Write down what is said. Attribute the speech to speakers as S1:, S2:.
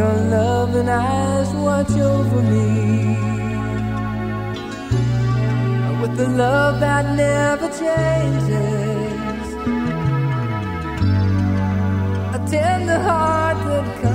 S1: Your loving eyes watch over me with the love that never changes, a tender heart that. Comes